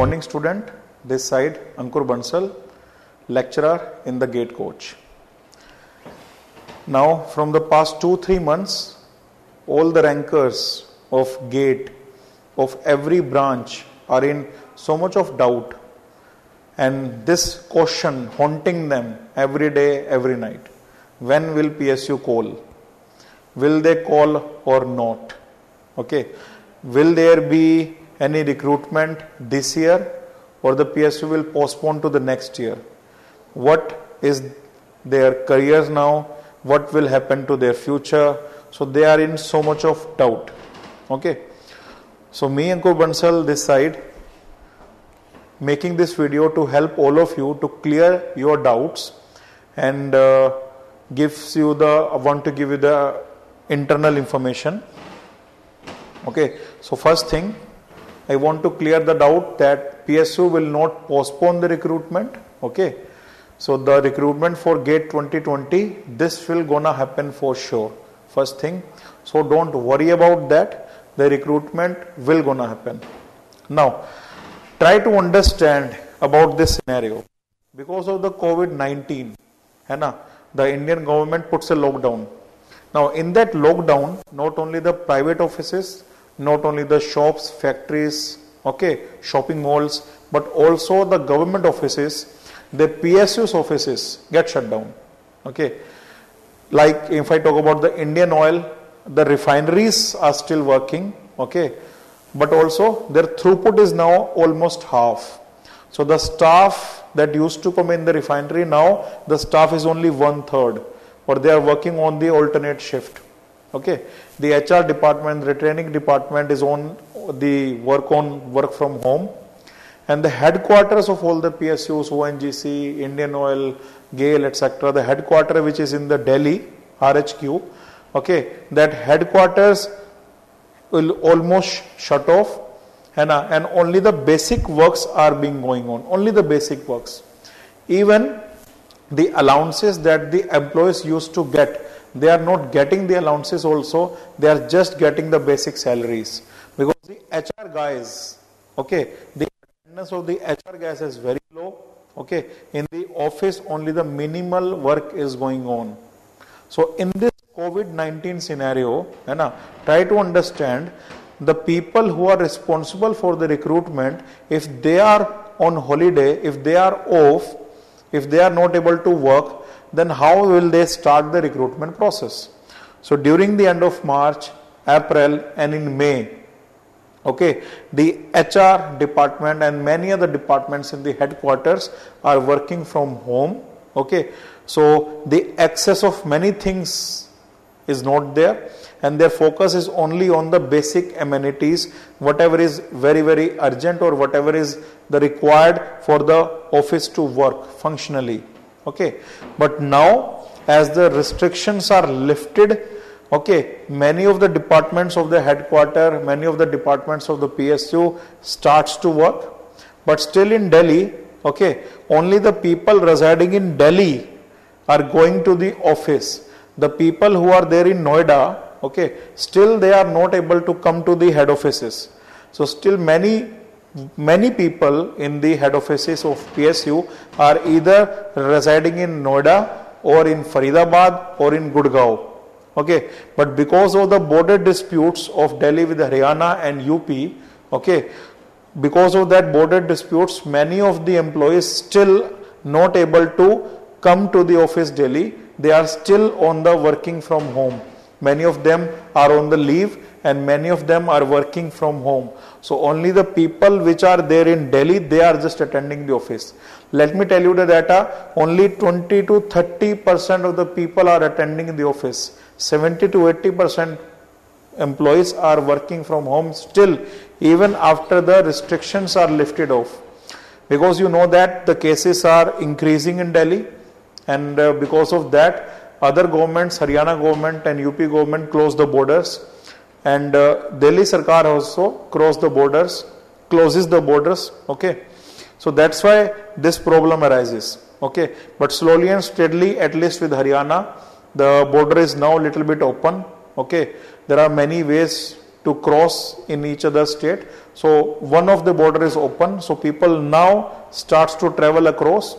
morning student. This side Ankur Bansal, lecturer in the GATE coach. Now, from the past two, three months, all the rankers of GATE, of every branch, are in so much of doubt. And this question haunting them every day, every night. When will PSU call? Will they call or not? Okay. Will there be any recruitment this year or the PSU will postpone to the next year? What is their careers now? What will happen to their future? So they are in so much of doubt. Okay. So me Ankur Bansal this side making this video to help all of you to clear your doubts and uh, gives you the I want to give you the internal information okay so first thing I want to clear the doubt that PSU will not postpone the recruitment okay? So the recruitment for gate 2020 this will gonna happen for sure first thing. So don't worry about that. The recruitment will gonna happen. Now try to understand about this scenario. Because of the covid-19 है ना the indian government puts a lockdown. Now in that lockdown not only the private offices not only the shops factories okay shopping malls but also the government offices the psus offices get shut down okay like if i talk about the indian oil the refineries are still working okay but also their throughput is now almost half. So the staff that used to come in the refinery now the staff is only one third or they are working on the alternate shift. Okay, the HR department, the training department is on the work on work from home, and the headquarters of all the PSUs, ONGC, Indian Oil, GAIL, etc. The headquarter which is in the Delhi RHQ. Okay, that headquarters will almost shut off and, uh, and only the basic works are being going on only the basic works even the allowances that the employees used to get they are not getting the allowances also. They are just getting the basic salaries. Because the hr guys okay the attendance of the hr guys is very low okay. In the office only the minimal work is going on. So in this COVID-19 scenario, na, try to understand the people who are responsible for the recruitment, if they are on holiday, if they are off, if they are not able to work, then how will they start the recruitment process? So during the end of March, April and in May, okay, the HR department and many other departments in the headquarters are working from home, okay. So the access of many things is not there and their focus is only on the basic amenities whatever is very very urgent or whatever is the required for the office to work functionally okay. But now as the restrictions are lifted okay many of the departments of the headquarter many of the departments of the psu starts to work. But still in delhi okay only the people residing in delhi are going to the office. The people who are there in Noida, okay, still they are not able to come to the head offices. So still many many people in the head offices of PSU are either residing in Noida or in Faridabad or in Gurgaon. Okay, but because of the border disputes of Delhi with Haryana and UP, okay, because of that border disputes, many of the employees still not able to come to the office daily they are still on the working from home. Many of them are on the leave and many of them are working from home. So only the people which are there in Delhi, they are just attending the office. Let me tell you the data, only 20 to 30 percent of the people are attending the office. 70 to 80 percent employees are working from home still even after the restrictions are lifted off. Because you know that the cases are increasing in Delhi and uh, because of that other governments Haryana government and UP government closed the borders and uh, Delhi Sarkar also cross the borders closes the borders okay so that's why this problem arises okay but slowly and steadily at least with Haryana the border is now little bit open okay there are many ways to cross in each other state. So one of the border is open. So people now starts to travel across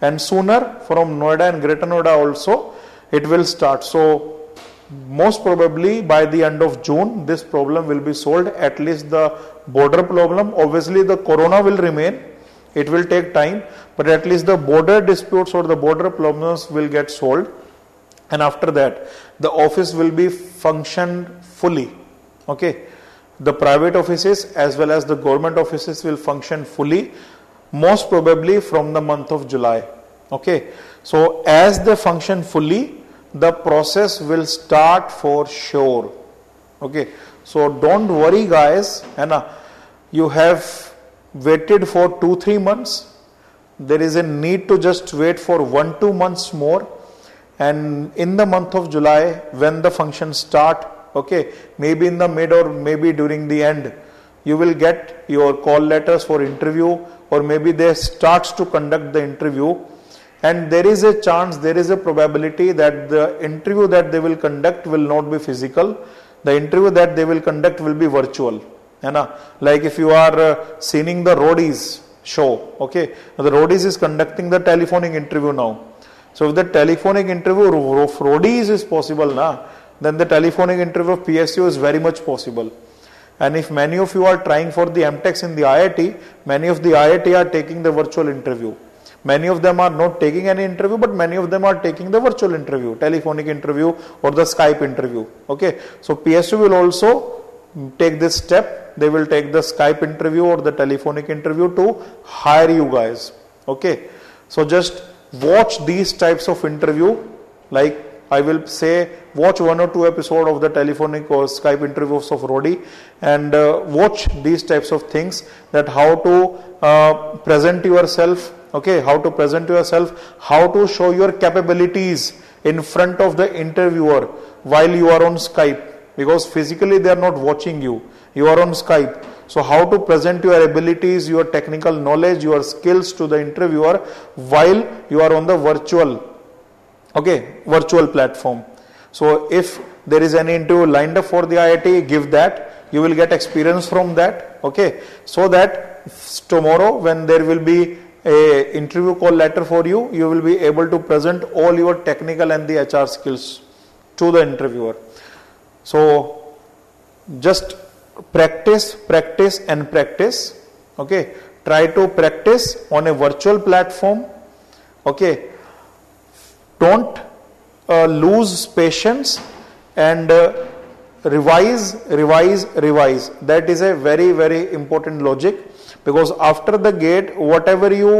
and sooner from Noida and Greater Noida also it will start. So most probably by the end of June this problem will be solved. At least the border problem. Obviously the corona will remain. It will take time. But at least the border disputes or the border problems will get solved. And after that the office will be functioned fully. Okay? The private offices as well as the government offices will function fully. Most probably from the month of July. Okay? So as they function fully the process will start for sure. Okay. So don't worry guys. And you have waited for 2 3 months. There is a need to just wait for 1 2 months more. And in the month of july when the function start okay maybe in the mid or maybe during the end you will get your call letters for interview or maybe they starts to conduct the interview and there is a chance there is a probability that the interview that they will conduct will not be physical. The interview that they will conduct will be virtual. If you are uh, seeing the roadies show okay? The roadies is conducting the telephonic interview now. So if the telephonic interview of roadies is possible now then the telephonic interview of psu is very much possible. And if many of you are trying for the mtechs in the iit many of the iit are taking the virtual interview Many of them are not taking any interview, but many of them are taking the virtual interview, telephonic interview or the Skype interview. Okay. So PSU will also take this step. They will take the Skype interview or the telephonic interview to hire you guys. Okay. So just watch these types of interview like I will say watch one or two episode of the telephonic or Skype interviews of Rodi and uh, watch these types of things that how to uh, present yourself okay how to present yourself how to show your capabilities in front of the interviewer while you are on skype. Because physically they are not watching you. You are on skype. So how to present your abilities your technical knowledge your skills to the interviewer while you are on the virtual okay virtual platform. So if there is any interview lined up for the IIT give that. You will get experience from that okay. So that tomorrow when there will be a interview call letter for you, you will be able to present all your technical and the HR skills to the interviewer. So just practice, practice and practice. Okay. Try to practice on a virtual platform. Okay. Don't uh, lose patience and uh, revise, revise, revise. That is a very, very important logic because after the gate whatever you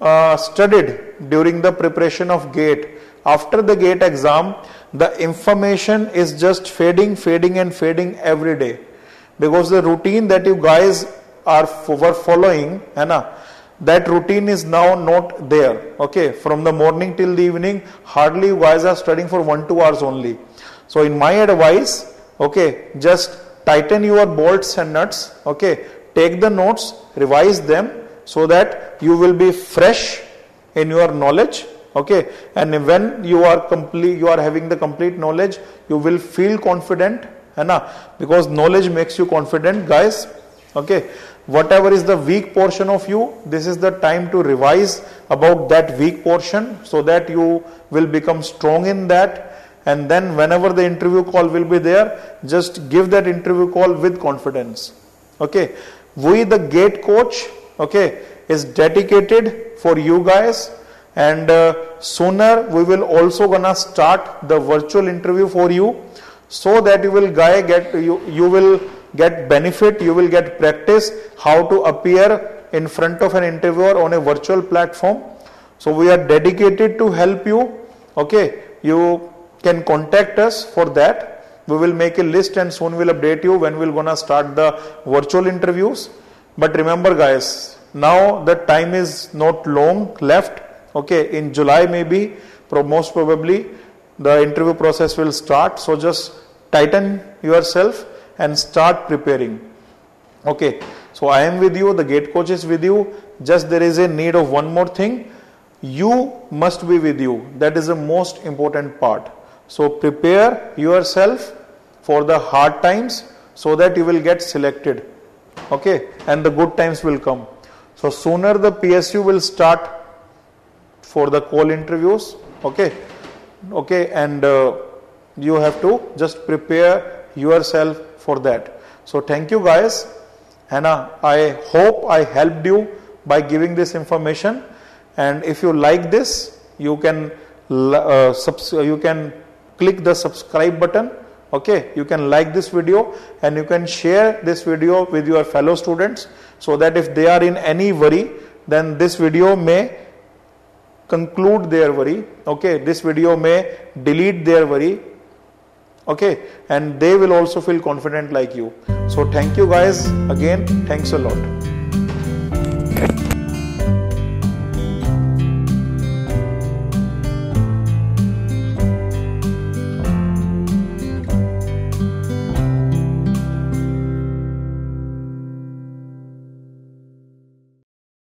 uh, studied during the preparation of gate after the gate exam the information is just fading fading and fading every day. Because the routine that you guys are were following Anna, that routine is now not there. Okay from the morning till the evening hardly you guys are studying for 1 2 hours only. So in my advice okay just tighten your bolts and nuts okay take the notes, revise them so that you will be fresh in your knowledge okay? And when you are complete you are having the complete knowledge you will feel confident na? because knowledge makes you confident guys okay? Whatever is the weak portion of you this is the time to revise about that weak portion so that you will become strong in that. And then whenever the interview call will be there just give that interview call with confidence okay we the gate coach okay is dedicated for you guys. And uh, sooner we will also gonna start the virtual interview for you so that you will guy get you you will get benefit you will get practice how to appear in front of an interviewer on a virtual platform. So we are dedicated to help you okay? You can contact us for that we will make a list and soon we'll update you when we're gonna start the virtual interviews. But remember guys, now the time is not long left. Okay, in July maybe, most probably the interview process will start. So just tighten yourself and start preparing. Okay, so I am with you, the gate coach is with you. Just there is a need of one more thing. You must be with you. That is the most important part. So prepare yourself for the hard times so that you will get selected. Okay? And the good times will come. So sooner the psu will start for the call interviews okay? Okay? And uh, you have to just prepare yourself for that. So thank you guys. And i hope i helped you by giving this information. And if you like this you can uh, you can click the subscribe button okay you can like this video and you can share this video with your fellow students so that if they are in any worry then this video may conclude their worry. Okay this video may delete their worry. Okay and they will also feel confident like you. So thank you guys again. Thanks a lot